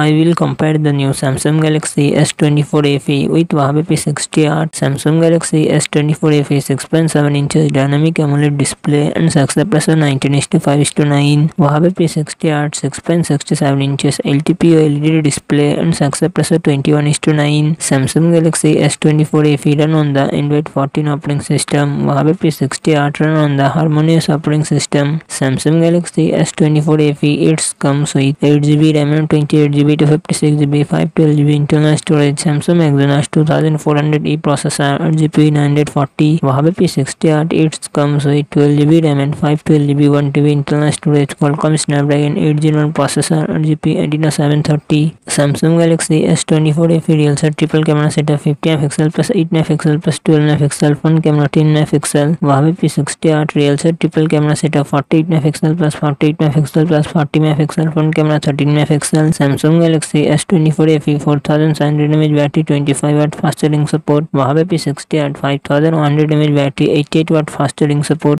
I will compare the new Samsung Galaxy S24 FE with Huawei P60 Samsung Galaxy S24 FE 6.7 inches dynamic AMOLED display and success ratio 19 to 5 to 9. Huawei P60 6.67 inches LTPO LED display and success ratio 21 to 9. Samsung Galaxy S24 FE run on the Android 14 operating system. Huawei P60 run on the Harmonious operating system. Samsung Galaxy S24 FE it comes with 8GB RAM and 28GB to 56GB 512GB internal storage. Samsung Exynos 2400E processor 8GB 940. Huawei P60 it comes with 12GB RAM and 512GB 1TB internal storage. Qualcomm Snapdragon 801 processor 8GB Adreno 730. Samsung Galaxy S24 FE real set triple camera setup 50 MP plus 8 MP plus 12 MP front camera 10 MP. Huawei P60 real set triple camera setup 48 MP plus 48 MP plus 40 MP front camera 13 MP Galaxy S twenty four F four thousand seven hundred M H battery twenty five watt fast charging support वहाँ पे sixty eight five thousand one hundred M H battery eight watt fast charging support